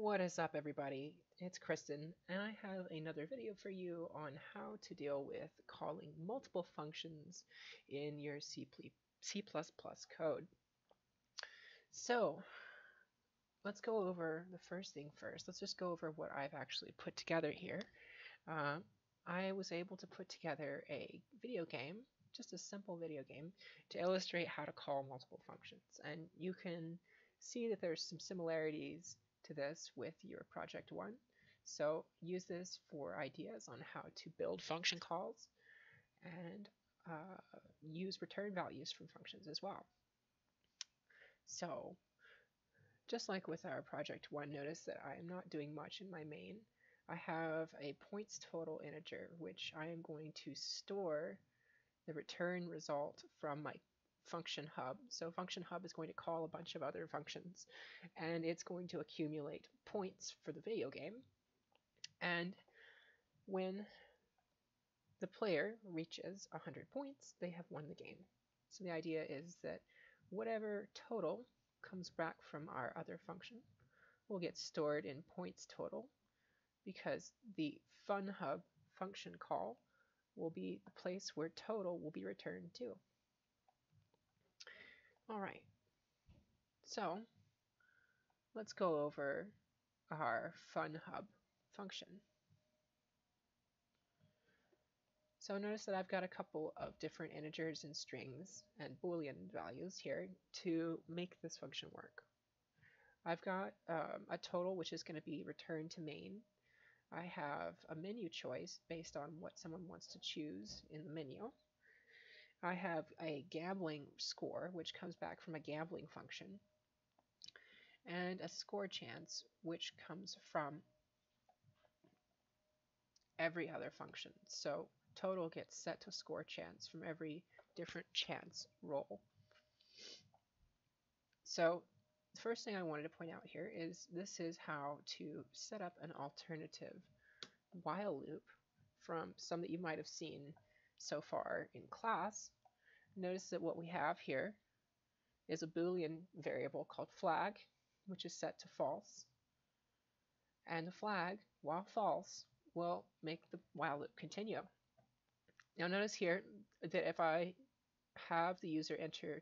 What is up everybody? It's Christen and I have another video for you on how to deal with calling multiple functions in your C++ code. So let's go over the first thing first. Let's just go over what I've actually put together here. Uh, I was able to put together a video game, just a simple video game, to illustrate how to call multiple functions. And you can see that there's some similarities to this with your project one. So use this for ideas on how to build function calls and uh, use return values from functions as well. So just like with our project one, notice that I am not doing much in my main. I have a points total integer, which I am going to store the return result from my function hub. So function hub is going to call a bunch of other functions and it's going to accumulate points for the video game. And when the player reaches 100 points, they have won the game. So the idea is that whatever total comes back from our other function will get stored in points total because the fun hub function call will be the place where total will be returned to. All right, so let's go over our fun hub function. So notice that I've got a couple of different integers and strings and boolean values here to make this function work. I've got um, a total which is going to be returned to main. I have a menu choice based on what someone wants to choose in the menu. I have a gambling score, which comes back from a gambling function, and a score chance, which comes from every other function. So total gets set to score chance from every different chance roll. So the first thing I wanted to point out here is this is how to set up an alternative while loop from some that you might have seen so far in class, notice that what we have here is a boolean variable called flag, which is set to false. And the flag, while false, will make the while loop continue. Now notice here that if I have the user enter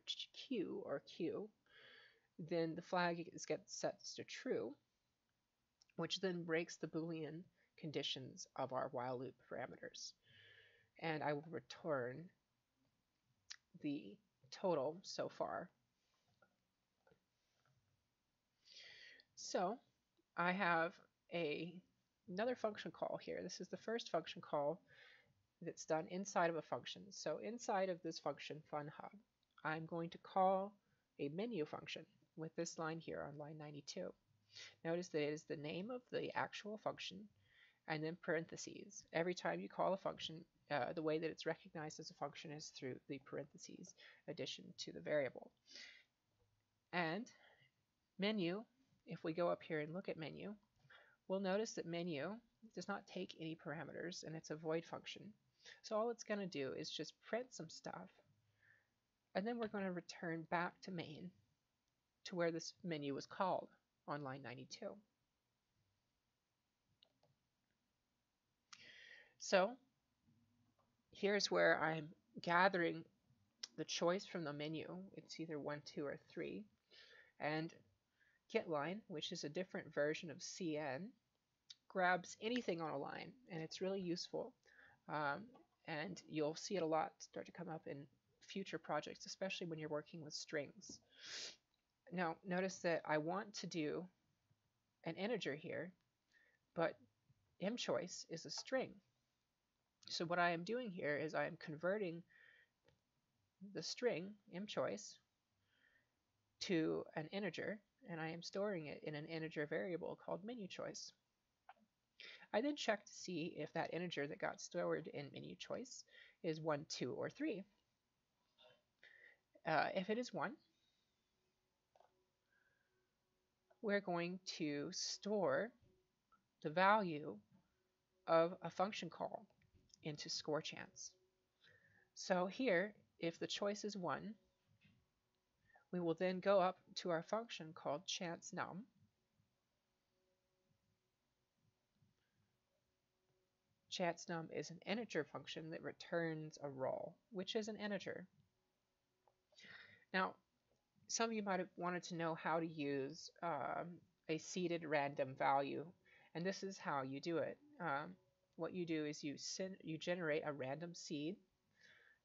Q or Q, then the flag is gets set to true, which then breaks the boolean conditions of our while loop parameters and I will return the total so far. So I have a another function call here. This is the first function call that's done inside of a function. So inside of this function fun hub, I'm going to call a menu function with this line here on line 92. Notice that it is the name of the actual function and then parentheses. Every time you call a function, uh, the way that it's recognized as a function is through the parentheses addition to the variable. And menu, if we go up here and look at menu, we'll notice that menu does not take any parameters and it's a void function. So all it's going to do is just print some stuff and then we're going to return back to main to where this menu was called on line 92. So here's where I'm gathering the choice from the menu. It's either 1, 2, or 3. And getLine, which is a different version of cin, grabs anything on a line, and it's really useful. Um, and you'll see it a lot start to come up in future projects, especially when you're working with strings. Now, notice that I want to do an integer here, but mChoice is a string. So what I am doing here is I am converting the string mChoice to an integer and I am storing it in an integer variable called menu choice. I then check to see if that integer that got stored in menu choice is 1, 2, or 3. Uh, if it is 1, we're going to store the value of a function call into score chance. So here, if the choice is 1, we will then go up to our function called chance num. Chance num is an integer function that returns a roll, which is an integer. Now, some of you might have wanted to know how to use um, a seeded random value, and this is how you do it. Um, what you do is you, you generate a random seed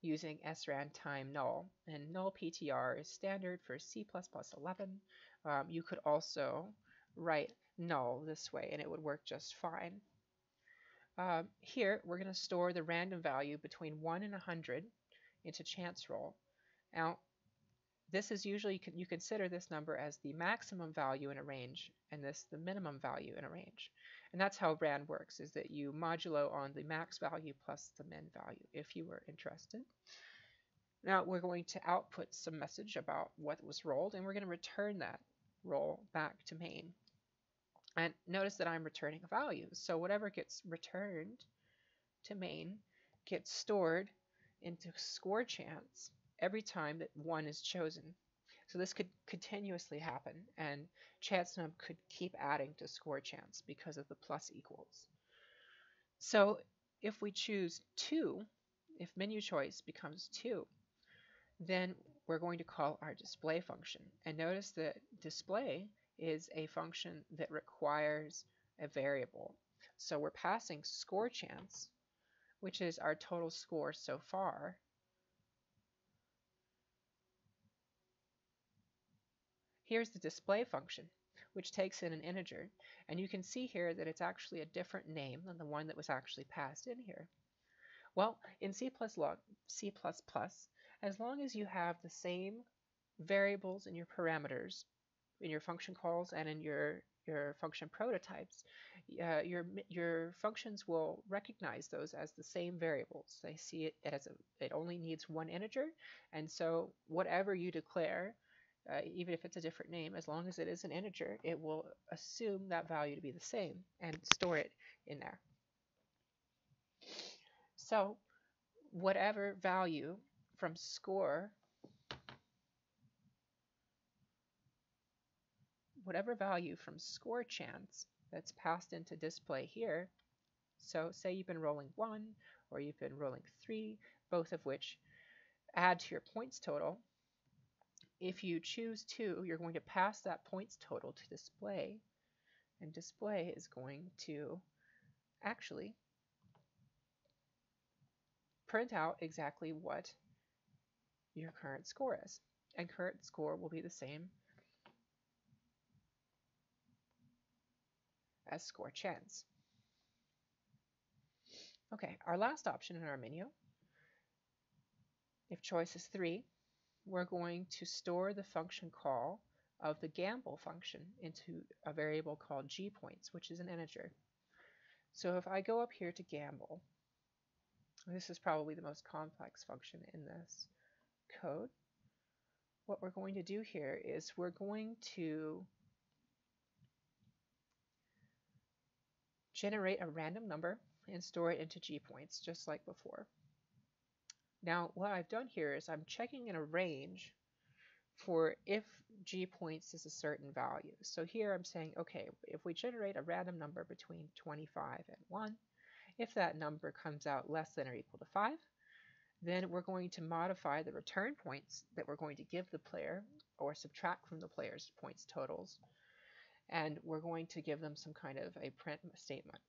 using srand time null, and null PTR is standard for C++11. Um, you could also write null this way, and it would work just fine. Um, here, we're going to store the random value between 1 and 100 into chance roll. Now, this is usually, you consider this number as the maximum value in a range and this the minimum value in a range. And that's how RAND works, is that you modulo on the max value plus the min value, if you were interested. Now we're going to output some message about what was rolled, and we're going to return that roll back to main. And notice that I'm returning a value. So whatever gets returned to main gets stored into score chance every time that one is chosen. So this could continuously happen, and chance num could keep adding to score chance because of the plus equals. So if we choose 2, if menu choice becomes 2, then we're going to call our display function. And notice that display is a function that requires a variable. So we're passing score chance, which is our total score so far, Here's the display function, which takes in an integer. And you can see here that it's actually a different name than the one that was actually passed in here. Well, in C++, C++, as long as you have the same variables in your parameters, in your function calls and in your, your function prototypes, uh, your, your functions will recognize those as the same variables. They see it as a, it only needs one integer, and so whatever you declare uh, even if it's a different name, as long as it is an integer, it will assume that value to be the same and store it in there. So whatever value from score, whatever value from score chance that's passed into display here, so say you've been rolling one or you've been rolling three, both of which add to your points total, if you choose to, you're going to pass that points total to display, and display is going to actually print out exactly what your current score is. And current score will be the same as score chance. Okay, our last option in our menu, if choice is 3, we're going to store the function call of the gamble function into a variable called gpoints, which is an integer. So if I go up here to gamble, this is probably the most complex function in this code. What we're going to do here is we're going to generate a random number and store it into gpoints, just like before. Now, what I've done here is I'm checking in a range for if g points is a certain value. So here I'm saying, okay, if we generate a random number between 25 and 1, if that number comes out less than or equal to 5, then we're going to modify the return points that we're going to give the player or subtract from the player's points totals. And we're going to give them some kind of a print statement.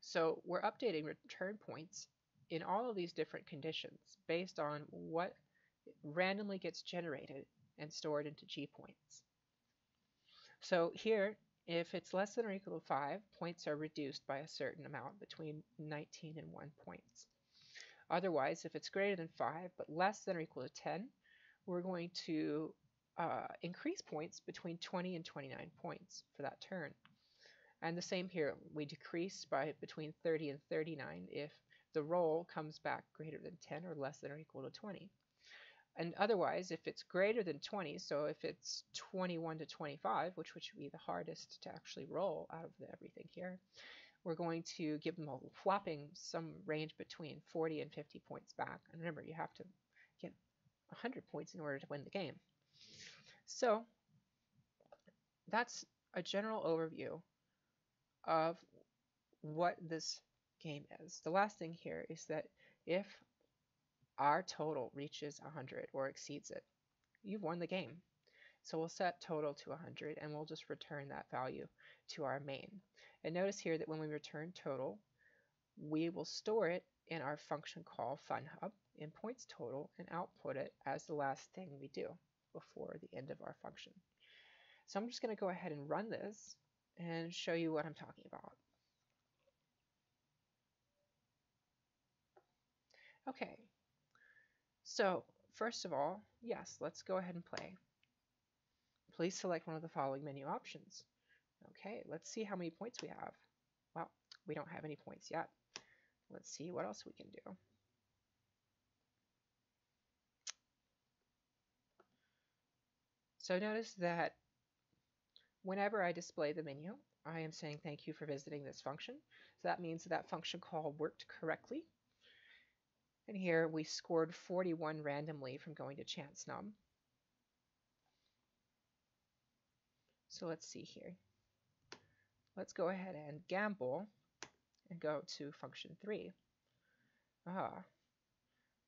So we're updating return points in all of these different conditions based on what randomly gets generated and stored into G points. So here, if it's less than or equal to 5, points are reduced by a certain amount between 19 and 1 points. Otherwise, if it's greater than 5 but less than or equal to 10, we're going to uh, increase points between 20 and 29 points for that turn. And the same here, we decrease by between 30 and 39 if the roll comes back greater than 10 or less than or equal to 20. And otherwise, if it's greater than 20, so if it's 21 to 25, which would be the hardest to actually roll out of the, everything here, we're going to give them a whopping some range between 40 and 50 points back. And remember, you have to get 100 points in order to win the game. So that's a general overview of what this game is. The last thing here is that if our total reaches 100 or exceeds it, you've won the game. So we'll set total to 100 and we'll just return that value to our main. And notice here that when we return total, we will store it in our function call funhub in points total and output it as the last thing we do before the end of our function. So I'm just going to go ahead and run this and show you what I'm talking about. Okay, so first of all, yes, let's go ahead and play. Please select one of the following menu options. Okay, let's see how many points we have. Well, we don't have any points yet. Let's see what else we can do. So notice that whenever I display the menu, I am saying thank you for visiting this function. So that means that function call worked correctly. And here we scored 41 randomly from going to chance num. So let's see here. Let's go ahead and gamble and go to function 3. Ah,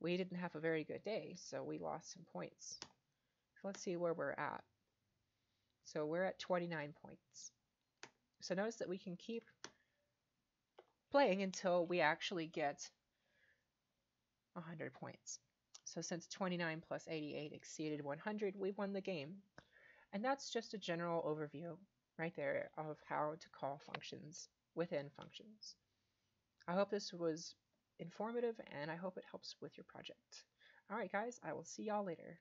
we didn't have a very good day, so we lost some points. So let's see where we're at. So we're at 29 points. So notice that we can keep playing until we actually get 100 points. So since 29 plus 88 exceeded 100, we won the game. And that's just a general overview right there of how to call functions within functions. I hope this was informative and I hope it helps with your project. All right, guys, I will see y'all later.